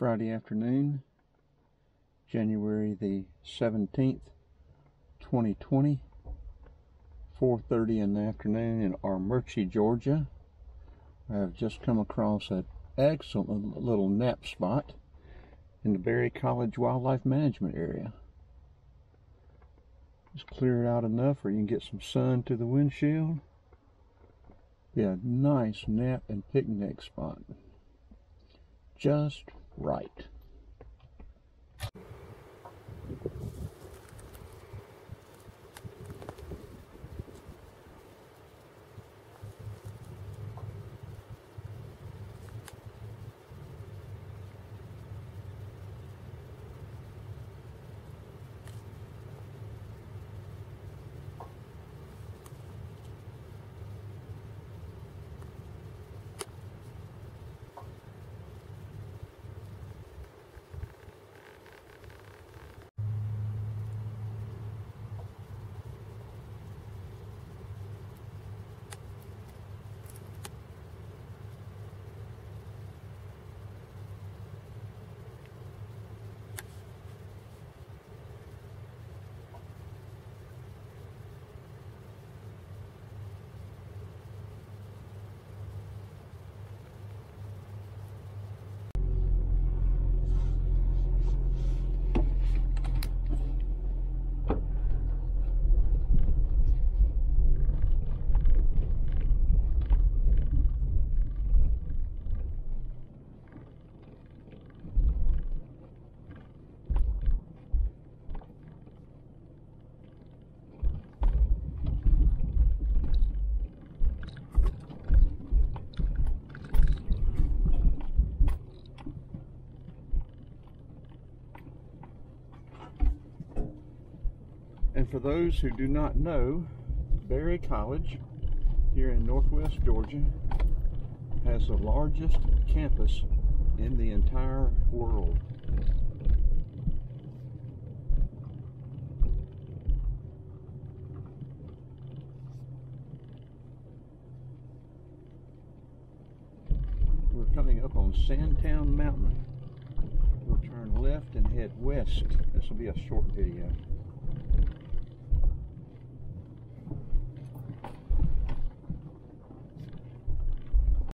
Friday afternoon, January the 17th, 2020, 4.30 in the afternoon in Armuchee, Georgia. I have just come across an excellent little nap spot in the Berry College Wildlife Management area. Just clear it out enough where you can get some sun to the windshield. Be a nice nap and picnic spot. Just right. For those who do not know, Berry College here in Northwest Georgia has the largest campus in the entire world. We're coming up on Sandtown Mountain. We'll turn left and head west. This will be a short video.